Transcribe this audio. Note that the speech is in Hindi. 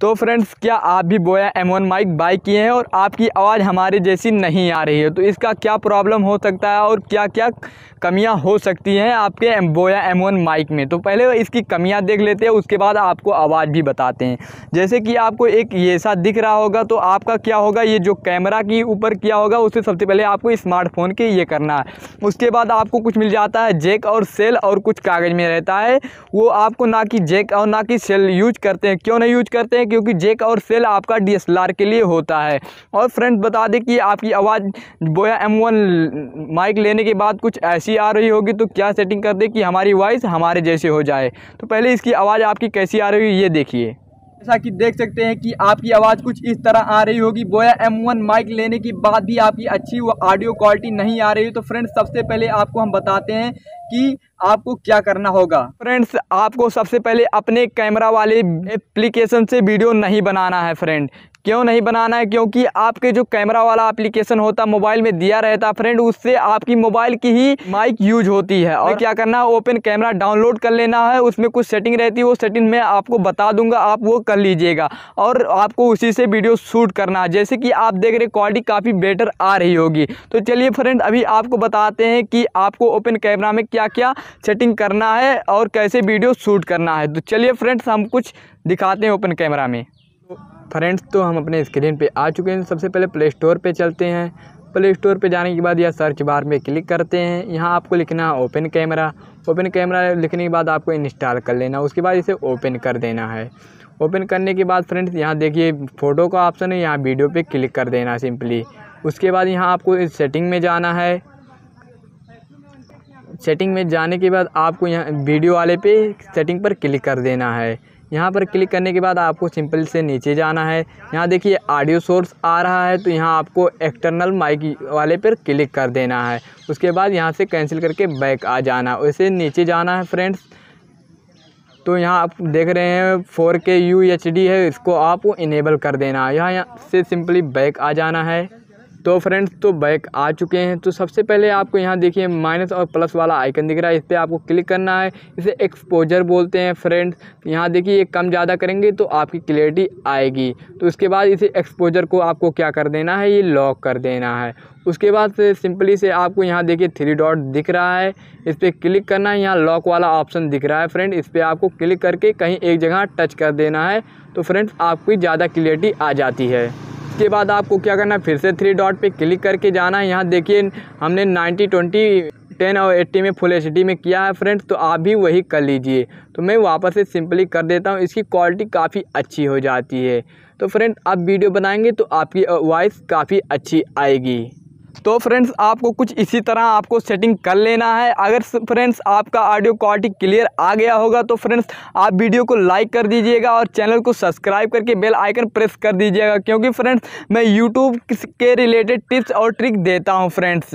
तो फ्रेंड्स क्या आप भी बोया एम वन माइक बाई किए हैं और आपकी आवाज़ हमारे जैसी नहीं आ रही है? तो इसका क्या प्रॉब्लम हो सकता है और क्या क्या कमियाँ हो सकती हैं आपके बोया एम वन माइक में? तो पहले इसकी कमियाँ देख लेते हैं, उसके बाद आपको आवाज़ भी बताते हैं। जैसे कि आपको एक ये सा दिख रहा होगा तो आपका क्या होगा? ये जो कैमरा की ऊपर किया होगा, उससे सबसे पहले आपको स्मार्टफ़ोन के ये करना है। उसके बाद आपको कुछ मिल जाता है जेक और सेल और कुछ कागज़ में रहता है। वो आपको ना कि जेक और ना कि सेल यूज़ करते हैं। क्यों नहीं यूज़ करते हैं? क्योंकि जेक और सेल आपका डीएसएलआर के लिए होता है। और फ्रेंड्स, बता दें कि आपकी आवाज़ बोया एम माइक लेने के बाद कुछ ऐसी आ रही होगी तो क्या सेटिंग कर दे कि हमारी वॉइस हमारे जैसे हो जाए। तो पहले इसकी आवाज़ आपकी कैसी आ रही है, ये देखिए। जैसा कि देख सकते हैं कि आपकी आवाज़ कुछ इस तरह आ रही होगी। बोया एम वन माइक लेने के बाद भी आपकी अच्छी ऑडियो क्वालिटी नहीं आ रही। तो फ्रेंड्स, सबसे पहले आपको हम बताते हैं कि आपको क्या करना होगा। फ्रेंड्स आपको सबसे पहले अपने कैमरा वाले एप्लीकेशन से वीडियो नहीं बनाना है फ्रेंड क्यों नहीं बनाना है? क्योंकि आपके जो कैमरा वाला एप्लीकेशन होता मोबाइल में दिया रहता फ्रेंड उससे आपकी मोबाइल की ही माइक यूज़ होती है। और क्या करना है? ओपन कैमरा डाउनलोड कर लेना है। उसमें कुछ सेटिंग रहती है वो सेटिंग मैं आपको बता दूँगा। आप वो कर लीजिएगा। और आपको उसी से वीडियो शूट करना है। जैसे कि आप देख रहे क्वालिटी काफ़ी बेटर आ रही होगी। तो चलिए फ्रेंड अभी आपको बताते हैं कि आपको ओपन कैमरा में क्या क्या सेटिंग करना है और कैसे वीडियो शूट करना है। तो चलिए फ्रेंड्स हम कुछ दिखाते हैं ओपन कैमरा में। फ्रेंड्स तो हम अपने स्क्रीन पे आ चुके हैं। सबसे पहले प्ले स्टोर पे चलते हैं। प्ले स्टोर पे जाने के बाद या सर्च बार में क्लिक करते हैं। यहाँ आपको लिखना है ओपन कैमरा ओपन कैमरा लिखने के बाद आपको इंस्टॉल कर लेना। उसके बाद इसे ओपन कर देना है। ओपन करने के बाद फ्रेंड्स यहाँ देखिए फ़ोटो का ऑप्शन है। यहाँ वीडियो पे क्लिक कर देना सिंपली उसके बाद यहाँ आपको इस सेटिंग में जाना है। सेटिंग में जाने के बाद आपको यहाँ वीडियो वाले पे सेटिंग पर क्लिक कर देना है। यहाँ पर क्लिक करने के बाद आपको सिंपल से नीचे जाना है। यहाँ देखिए ऑडियो सोर्स आ रहा है तो यहाँ आपको एक्सटर्नल माइक वाले पर क्लिक कर देना है। उसके बाद यहाँ से कैंसिल करके बैक आ जाना वैसे नीचे जाना है फ्रेंड्स। तो यहाँ आप देख रहे हैं फोर के यू एच डी है, इसको आप इनेबल कर देना। है यहाँ यहाँ से सिंपली बैक आ जाना है। तो फ्रेंड्स तो बैक आ चुके हैं। तो सबसे पहले आपको यहाँ देखिए माइनस और प्लस वाला आइकन दिख रहा है। इस पर आपको क्लिक करना है। इसे एक्सपोजर बोलते हैं फ्रेंड्स। यहाँ देखिए ये कम ज़्यादा करेंगे तो आपकी क्लियरिटी आएगी। तो उसके बाद इसे एक्सपोजर को आपको क्या कर देना है? ये लॉक कर देना है। उसके बाद से सिंपली से आपको यहाँ देखिए थ्री डॉट दिख रहा है। इस पर क्लिक करना है। यहाँ लॉक वाला ऑप्शन दिख रहा है फ्रेंड इस पर आपको क्लिक करके कहीं एक जगह टच कर देना है। तो फ्रेंड्स, आपकी ज़्यादा क्लियरिटी आ जाती है। इसके बाद आपको क्या करना है? फिर से थ्री डॉट पे क्लिक करके जाना है। यहाँ देखिए, हमने नाइन्टी ट्वेंटी टेन और एट्टी में फुल एचडी में किया है फ्रेंड्स तो आप भी वही कर लीजिए। तो मैं वापस से सिंपली कर देता हूँ, इसकी क्वालिटी काफ़ी अच्छी हो जाती है। तो फ्रेंड आप वीडियो बनाएँगे तो आपकी वॉइस काफ़ी अच्छी आएगी। तो फ्रेंड्स आपको कुछ इसी तरह आपको सेटिंग कर लेना है। अगर फ्रेंड्स आपका ऑडियो क्वालिटी क्लियर आ गया होगा तो फ्रेंड्स आप वीडियो को लाइक कर दीजिएगा और चैनल को सब्सक्राइब करके बेल आइकन प्रेस कर दीजिएगा, क्योंकि फ्रेंड्स मैं यूट्यूब के रिलेटेड टिप्स और ट्रिक देता हूँ फ्रेंड्स